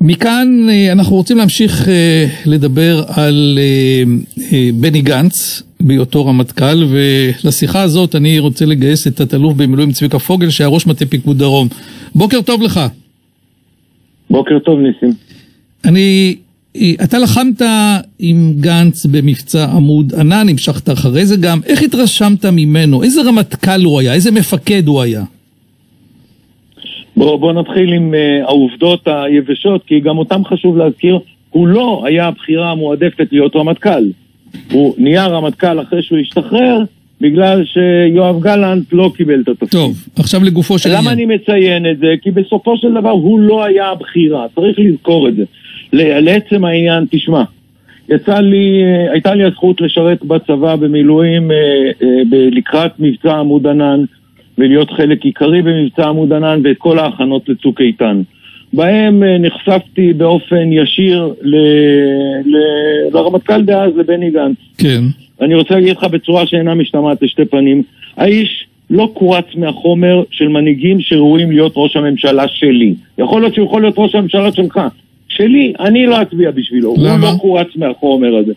מכאן אנחנו רוצים להמשיך לדבר על בני גנץ בהיותו רמטכ"ל ולשיחה הזאת אני רוצה לגייס את תת-אלוף במילואים צביקה פוגל שהיה ראש מטה פיקוד דרום. בוקר טוב לך. בוקר טוב ניסים. אני, אתה לחמת עם גנץ במבצע עמוד ענן, המשכת אחרי זה גם, איך התרשמת ממנו? איזה רמטכ"ל הוא היה? איזה מפקד הוא היה? בוא, בוא נתחיל עם uh, העובדות היבשות, כי גם אותם חשוב להזכיר, הוא לא היה הבחירה המועדפת להיות רמטכ"ל. הוא נהיה רמטכ"ל אחרי שהוא השתחרר, בגלל שיואב גלנט לא קיבל את התפקיד. טוב, עכשיו לגופו של עניין. למה אני מציין את זה? כי בסופו של דבר הוא לא היה הבחירה, צריך לזכור את זה. לעצם העניין, תשמע, יצא לי, אה, הייתה לי הזכות לשרת בצבא במילואים אה, לקראת מבצע עמוד ענן ולהיות חלק עיקרי במבצע עמוד ענן ואת כל ההכנות לצוק איתן. בהם נחשפתי באופן ישיר ל... ל... לרמטכ"ל דאז, לבני גנץ. כן. אני רוצה להגיד לך בצורה שאינה משתמעת לשתי פנים, האיש לא קורץ מהחומר של מנהיגים שראויים להיות ראש הממשלה שלי. יכול להיות שהוא יכול להיות ראש הממשלה שלך. שלי, אני לא אצביע בשבילו. למה? הוא לא קורץ מהחומר הזה.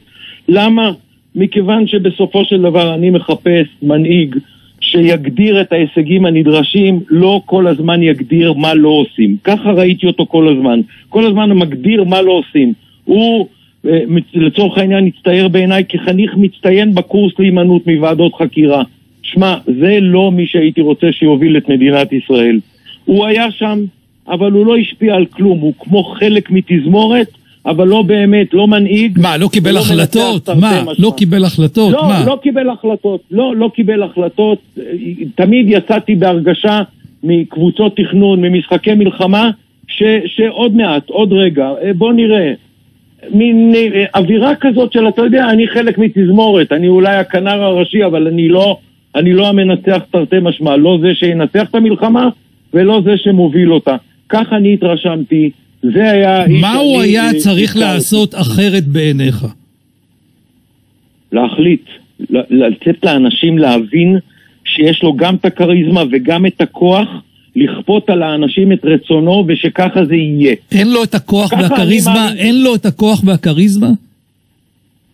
למה? מכיוון שבסופו של דבר אני מחפש מנהיג שיגדיר את ההישגים הנדרשים, לא כל הזמן יגדיר מה לא עושים. ככה ראיתי אותו כל הזמן. כל הזמן הוא מגדיר מה לא עושים. הוא, אה, לצורך העניין, הצטייר בעיניי כחניך מצטיין בקורס להימנעות מוועדות חקירה. שמע, זה לא מי שהייתי רוצה שיוביל את מדינת ישראל. הוא היה שם, אבל הוא לא השפיע על כלום, הוא כמו חלק מתזמורת, אבל לא באמת, לא מנהיג. מה, לא קיבל החלטות? מה, לא קיבל החלטות? לא, מה? לא קיבל החלטות, לא, לא קיבל החלטות. תמיד יצאתי בהרגשה מקבוצות תכנון, ממשחקי מלחמה, ש, שעוד מעט, עוד רגע, אה, בוא נראה. מין אה, אווירה כזאת של, אתה יודע, אני חלק מתזמורת, אני אולי הכנר הראשי, אבל אני לא, אני לא המנצח תרתי משמע, לא זה שינצח את המלחמה ולא זה שמוביל אותה. כך אני התרשמתי, זה היה... מה הוא היה צריך לעשות אחרת בעיניך? להחליט, לתת לאנשים להבין שיש לו גם את הכריזמה וגם את הכוח לכפות על האנשים את רצונו ושככה זה יהיה. אין לו את הכוח והכריזמה? אין לו את הכוח והכריזמה?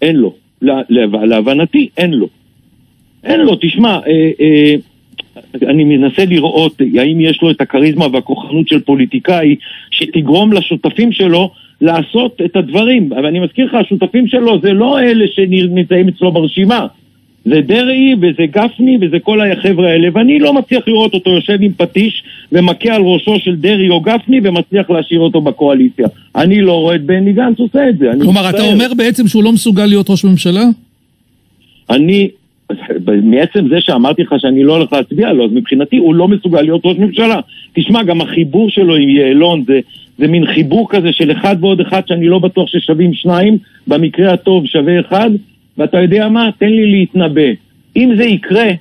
אין לו. להבנתי, אין לו. אין לו, תשמע, אה, אה, אני מנסה לראות האם יש לו את הכריזמה והכוחנות של פוליטיקאי שתגרום לשותפים שלו לעשות את הדברים. אבל אני מזכיר לך, השותפים שלו זה לא אלה שנמצאים אצלו ברשימה. זה דרעי וזה גפני וזה כל החבר'ה האלה ואני לא מצליח לראות אותו יושב עם פטיש ומכה על ראשו של דרעי או גפני ומצליח להשאיר אותו בקואליציה. אני לא רואה את בני גנץ עושה את זה. כלומר, אתה אומר בעצם שהוא לא מסוגל להיות ראש ממשלה? אני מעצם זה שאמרתי לך שאני לא הולך להצביע לו, אז מבחינתי הוא לא מסוגל להיות ראש ממשלה. תשמע, גם החיבור שלו עם יעלון זה, זה מין חיבור כזה של אחד ועוד אחד שאני לא בטוח ששווים שניים, במקרה הטוב שווה אחד, ואתה יודע מה? תן לי להתנבא. אם זה יקרה,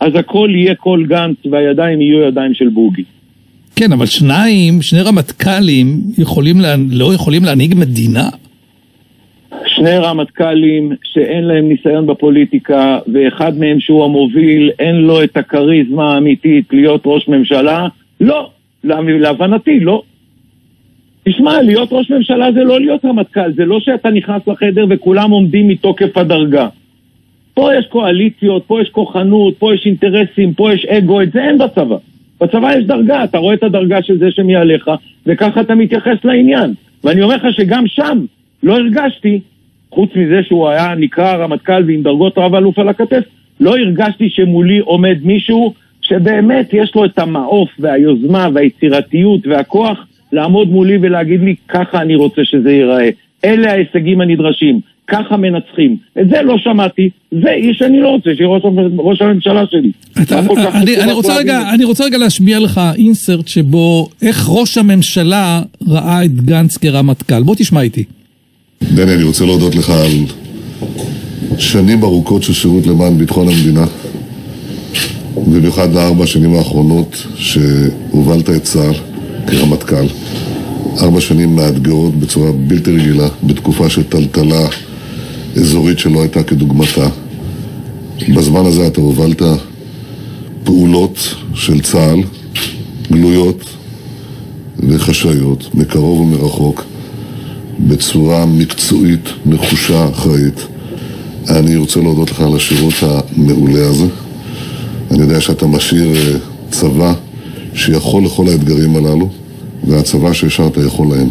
אז הכל יהיה קול גנץ והידיים יהיו ידיים של בוגי. כן, אבל שניים, שני רמטכ"לים יכולים לה... לא יכולים להנהיג מדינה? שני רמטכ"לים שאין להם ניסיון בפוליטיקה ואחד מהם שהוא המוביל, אין לו את הכריזמה האמיתית להיות ראש ממשלה? לא. להבנתי, לא. תשמע, להיות ראש ממשלה זה לא להיות רמטכ"ל, זה לא שאתה נכנס לחדר וכולם עומדים מתוקף הדרגה. פה יש קואליציות, פה יש כוחנות, פה יש אינטרסים, פה יש אגו, את זה אין בצבא. בצבא יש דרגה, אתה רואה את הדרגה של זה שמעליך, וככה אתה מתייחס לעניין. ואני אומר לך שגם שם לא הרגשתי חוץ מזה שהוא היה נקרא רמטכ"ל ועם דרגות רב אלוף על הכתף, לא הרגשתי שמולי עומד מישהו שבאמת יש לו את המעוף והיוזמה והיצירתיות והכוח לעמוד מולי ולהגיד לי ככה אני רוצה שזה ייראה. אלה ההישגים הנדרשים, ככה מנצחים. את זה לא שמעתי, זה איש שאני לא רוצה שיהיה ראש, ראש הממשלה שלי. אתה, אני, אני, רוצה רגע, אני רוצה רגע להשמיע לך אינסרט שבו איך ראש הממשלה ראה את גנץ כרמטכ"ל. בוא תשמע איתי. דני, אני רוצה להודות לך על שנים ארוכות של שירות למען ביטחון המדינה, במיוחד לארבע השנים האחרונות שהובלת את צה"ל כרמטכ"ל. ארבע שנים מאתגרות בצורה בלתי רגילה, בתקופה של טלטלה אזורית שלא הייתה כדוגמתה. בזמן הזה אתה הובלת פעולות של צה"ל, גלויות, וחשאיות, מקרוב ומרחוק, בצורה מקצועית, נחושה, אחראית. אני רוצה להודות לך על השירות המעולה הזה. אני יודע שאתה משאיר אה, צבא שיכול לכל האתגרים הללו, והצבא שהשארת יכול להם.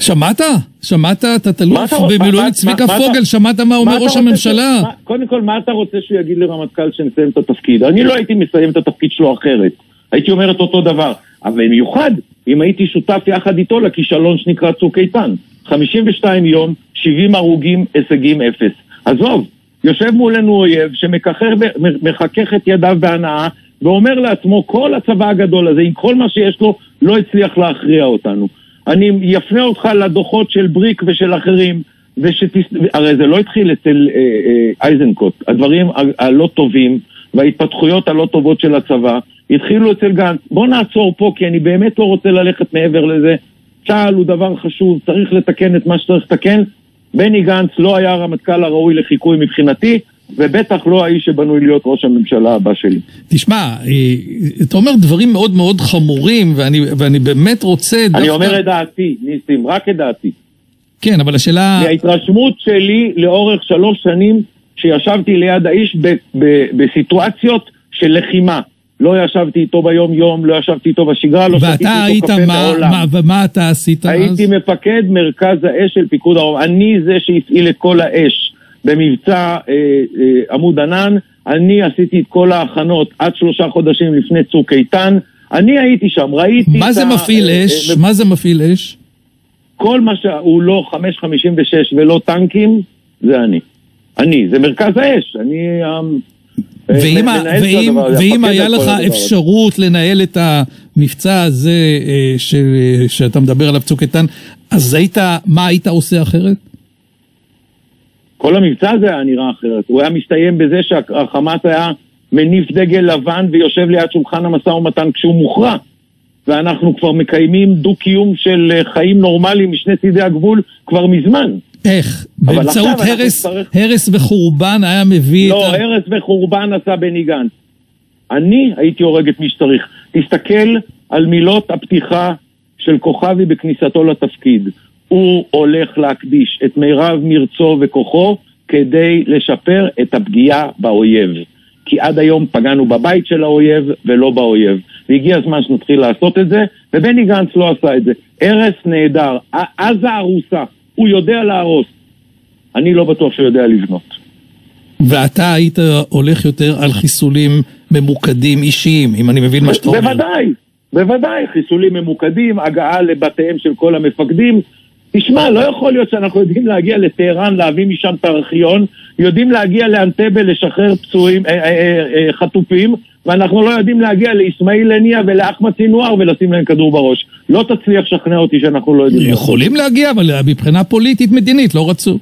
שמעת? שמעת את התת-אלוף במילואים צביקה פוגל? שמעת מה אומר ראש הממשלה? קודם כל, מה אתה רוצה שהוא יגיד לרמטכ"ל שנסיים את התפקיד? אני לא הייתי מסיים את התפקיד שלו אחרת. הייתי אומר את אותו דבר. אבל במיוחד, אם הייתי שותף יחד איתו לכישלון שנקרא צוק איתן. 52 יום, 70 הרוגים, הישגים אפס. עזוב, יושב מולנו אויב שמחכך את ידיו בהנאה ואומר לעצמו, כל הצבא הגדול הזה, עם כל מה שיש לו, לא הצליח להכריע אותנו. אני אפנה אותך לדוחות של בריק ושל אחרים, ושתס... הרי זה לא התחיל אצל אה, אה, אייזנקוט. הדברים הלא טובים וההתפתחויות הלא טובות של הצבא התחילו אצל גנץ. בוא נעצור פה, כי אני באמת לא רוצה ללכת מעבר לזה. צה"ל הוא דבר חשוב, צריך לתקן את מה שצריך לתקן. בני גנץ לא היה הרמטכ"ל הראוי לחיקוי מבחינתי, ובטח לא האיש שבנוי להיות ראש הממשלה הבא שלי. תשמע, אה, אתה אומר דברים מאוד מאוד חמורים, ואני, ואני באמת רוצה אני דווקא... אומר את דעתי, ניסים, רק את דעתי. כן, אבל השאלה... מההתרשמות שלי לאורך שלוש שנים שישבתי ליד האיש ב- ב- בסיטואציות של לחימה. לא ישבתי איתו ביום יום, לא ישבתי איתו בשגרה, לא שתיתי ואתה היית, איתו קפה מה, מעולם. מה, ומה אתה עשית אז? הייתי מפקד מרכז האש של פיקוד העורף. אני זה שהפעיל את כל האש במבצע אה, אה, עמוד ענן. אני עשיתי את כל ההכנות עד שלושה חודשים לפני צוק איתן. אני הייתי שם, ראיתי מה את זה ה- מפעיל אה, אש? אה, מה זה מפעיל אש? כל מה שהוא לא 556 ולא טנקים, זה אני. אני, זה מרכז האש. אני... ואם, ואם, ואם היה לך הדבר. אפשרות לנהל את המבצע הזה אה, ש, שאתה מדבר עליו צוק איתן, אז היית, מה היית עושה אחרת? כל המבצע הזה היה נראה אחרת. הוא היה מסתיים בזה שהחמאס היה מניף דגל לבן ויושב ליד שולחן המשא ומתן כשהוא מוכרע. ואנחנו כבר מקיימים דו-קיום של אה, חיים נורמליים משני צידי הגבול כבר מזמן. איך? באמצעות הרס, נצטרך- הרס וחורבן היה מביא לא, את ה... הרס וחורבן עשה בני גנץ. אני הייתי הורג את מי שצריך. תסתכל על מילות הפתיחה של כוכבי בכניסתו לתפקיד. הוא הולך להקדיש את מירב מרצו וכוחו כדי לשפר את הפגיעה באויב. כי עד היום פגענו בבית של האויב ולא באויב. והגיע הזמן שנתחיל לעשות את זה, ובני גנץ לא עשה את זה. הרס נהדר, עזה הרוסה, הוא יודע להרוס. אני לא בטוח שהוא יודע לבנות. ואתה היית הולך יותר על חיסולים ממוקדים אישיים, אם אני מבין מה שאתה אומר. בוודאי, בוודאי, חיסולים ממוקדים, הגעה לבתיהם של כל המפקדים. תשמע, לא יכול להיות שאנחנו יודעים להגיע לטהרן, להביא משם את הארכיון, יודעים להגיע לאנטבה לשחרר פצועים, אה, אה, אה, אה, חטופים, ואנחנו לא יודעים להגיע לאסמאעיל הנייה ולאחמד סינואר ולשים להם כדור בראש. לא תצליח לשכנע אותי שאנחנו לא יודעים. יכולים להגיע, אבל מבחינה פוליטית מדינית לא רצו.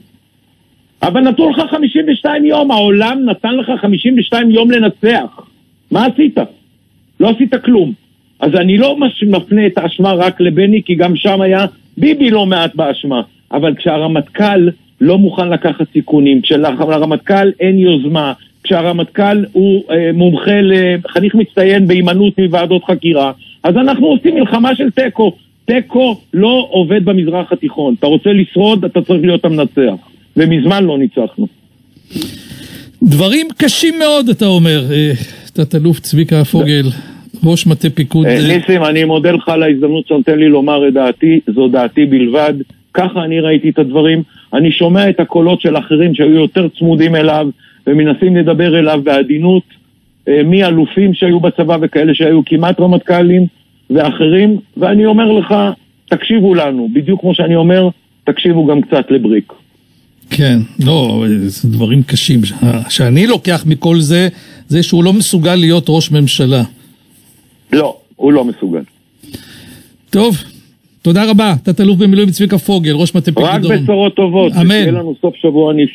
אבל נתנו לך 52 יום, העולם נתן לך 52 יום לנצח. מה עשית? לא עשית כלום. אז אני לא מפנה את האשמה רק לבני, כי גם שם היה ביבי לא מעט באשמה. אבל כשהרמטכ"ל לא מוכן לקחת סיכונים, כשלרמטכ"ל אין יוזמה, כשהרמטכ"ל הוא אה, מומחה לחניך מצטיין בהימנעות מוועדות חקירה, אז אנחנו עושים מלחמה של תיקו. תיקו לא עובד במזרח התיכון. אתה רוצה לשרוד, אתה צריך להיות המנצח. ומזמן לא ניצחנו. דברים קשים מאוד, אתה אומר, אה, תת-אלוף צביקה פוגל, ראש מטה פיקוד... אה, אה, ניסים, אני מודה לך על ההזדמנות שנותן לי לומר את דעתי, זו דעתי בלבד. ככה אני ראיתי את הדברים. אני שומע את הקולות של אחרים שהיו יותר צמודים אליו ומנסים לדבר אליו בעדינות, אה, מאלופים שהיו בצבא וכאלה שהיו כמעט רמטכ"לים ואחרים, ואני אומר לך, תקשיבו לנו, בדיוק כמו שאני אומר, תקשיבו גם קצת לבריק. כן, לא, זה דברים קשים. שאני לוקח מכל זה, זה שהוא לא מסוגל להיות ראש ממשלה. לא, הוא לא מסוגל. טוב, תודה רבה, תת-אלוף במילואים צביקה פוגל, ראש מטה פיקוד רק. בשורות טובות, אמן. שיהיה לנו סוף שבוע נפלא.